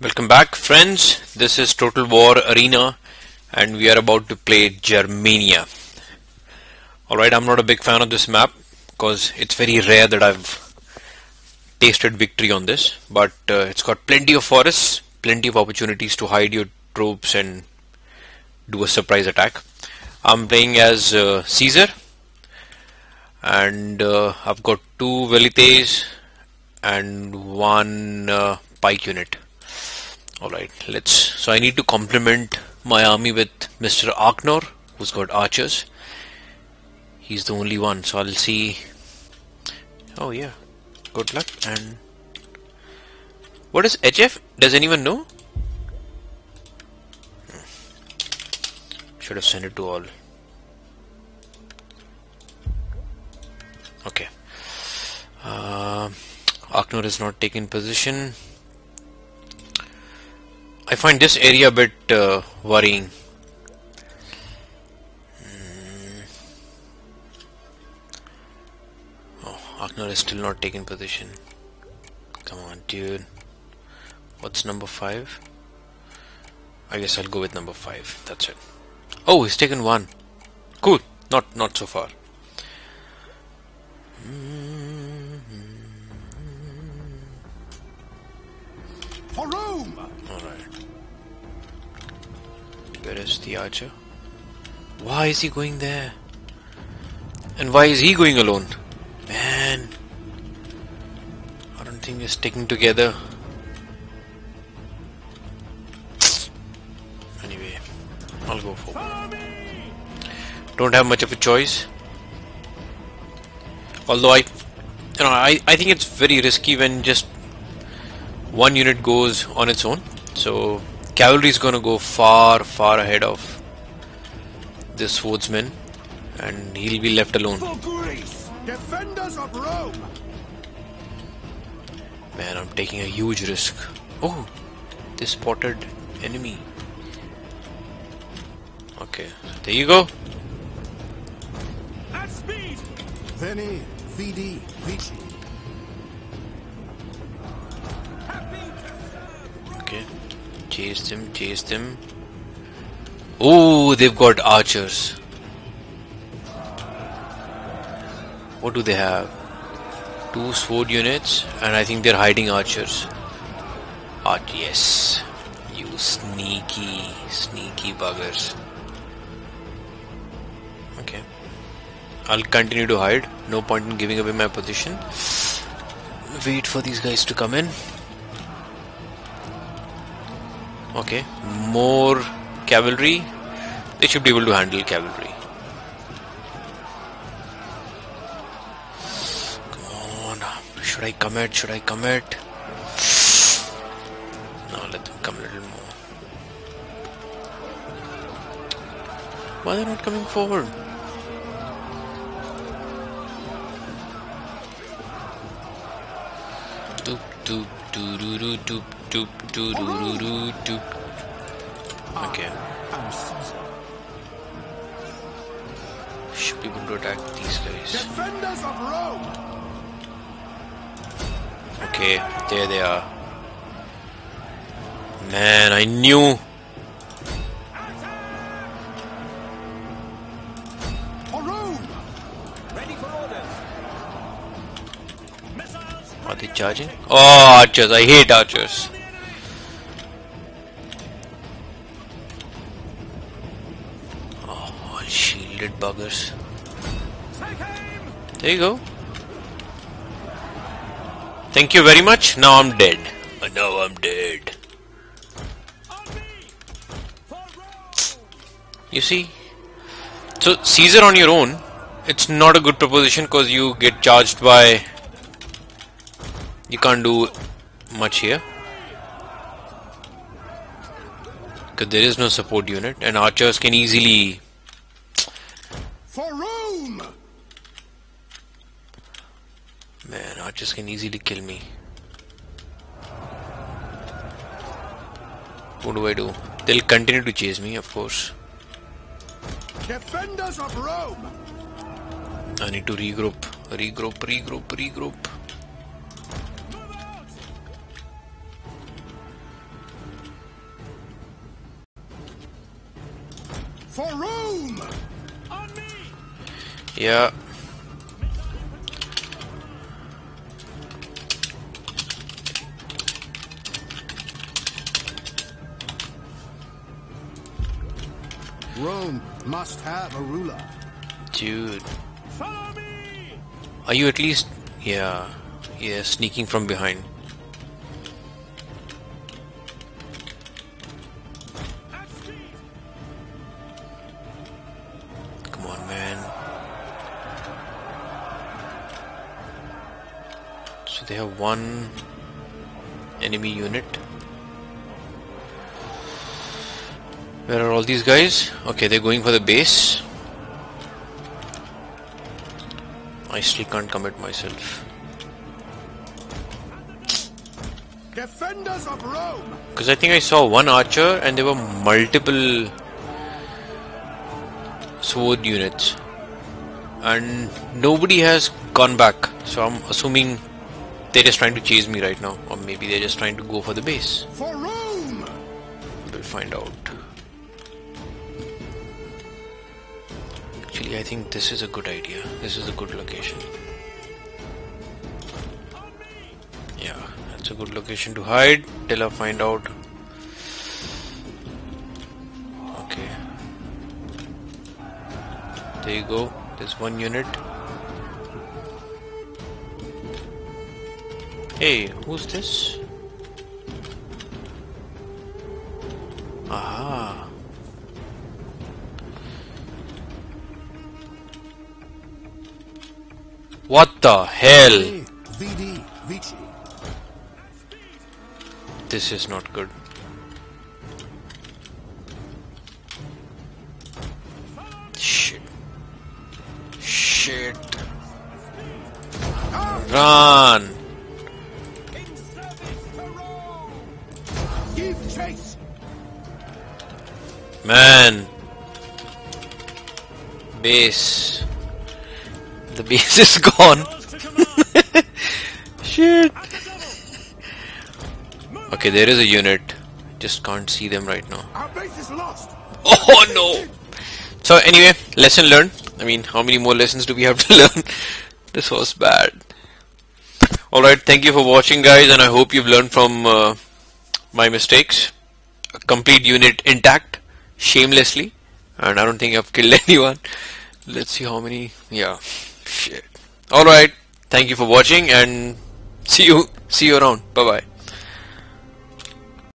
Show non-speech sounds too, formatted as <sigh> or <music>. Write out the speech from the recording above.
Welcome back friends, this is Total War Arena and we are about to play Germania. Alright, I'm not a big fan of this map because it's very rare that I've tasted victory on this but uh, it's got plenty of forests, plenty of opportunities to hide your troops and do a surprise attack. I'm playing as uh, Caesar and uh, I've got two Velites and one uh, pike unit Alright, let's. So I need to complement my army with Mr. Arknor, who's got archers. He's the only one, so I'll see. Oh, yeah. Good luck. And. What is HF? Does anyone know? Should have sent it to all. Okay. Uh, Arknor is not taking position. I find this area a bit uh, worrying. Mm. Oh, Arknor is still not taking position. Come on, dude. What's number five? I guess I'll go with number five. That's it. Oh, he's taken one. Cool. Not not so far. Mm Alright. Where is the archer? Why is he going there? And why is he going alone? Man. I don't think we're sticking together. Anyway, I'll go for Don't have much of a choice. Although I, you know, I, I think it's very risky when just one unit goes on its own. So cavalry is going to go far far ahead of this swordsman and he'll be left alone. Defenders of Rome. Man I'm taking a huge risk. Oh they spotted enemy. Okay there you go. At speed. Veni Chase them, chase them. Oh, they've got archers. What do they have? Two sword units, and I think they're hiding archers. Ah, yes. You sneaky, sneaky buggers. Okay. I'll continue to hide. No point in giving away my position. Wait for these guys to come in. Okay, more cavalry. They should be able to handle cavalry. Come on. Should I commit? Should I commit? No, let them come a little more. Why are they not coming forward? Doo doo doop doop doo doo doo doo doop. Okay. Should be able to attack these guys. defenders of Rome Okay, there they are. Man, I knew. Charging? Oh, archers! I hate archers. Oh, all shielded buggers. There you go. Thank you very much. Now I'm dead. Now I'm dead. On me. For Rome. You see? So Caesar on your own, it's not a good proposition because you get charged by. You can't do much here. Because there is no support unit, and archers can easily. for Rome Man, archers can easily kill me. What do I do? They'll continue to chase me, of course. defenders of Rome I need to regroup, regroup, regroup, regroup. For Rome! On me! Yeah. Rome must have a ruler. Dude. Follow me! Are you at least... Yeah. Yeah, sneaking from behind. They have one enemy unit. Where are all these guys? Okay, they're going for the base. I still can't commit myself. Defenders of Rome! Because I think I saw one archer and there were multiple sword units. And nobody has gone back. So I'm assuming they're just trying to chase me right now. Or maybe they're just trying to go for the base. For Rome! We'll find out. Actually, I think this is a good idea. This is a good location. Yeah, that's a good location to hide till I find out. Okay. There you go. There's one unit. Hey, who's this? Aha. What the hell? This is not good. Shit. Shit. Run! Chase! Man. Base. The base is gone. Yours to command! Shit. At the double! Okay, there is a unit. Just can't see them right now. Our base is lost! Oh no! So anyway, lesson learned. I mean, how many more lessons do we have to <laughs> learn? this was bad. Alright, thank you for watching guys and I hope you've learned from uh, my mistakes. Complete unit intact, shamelessly. And I don't think I've killed <laughs> anyone. Let's see how many. Yeah, shit. Alright, thank you for watching and see you, see you around. Bye bye.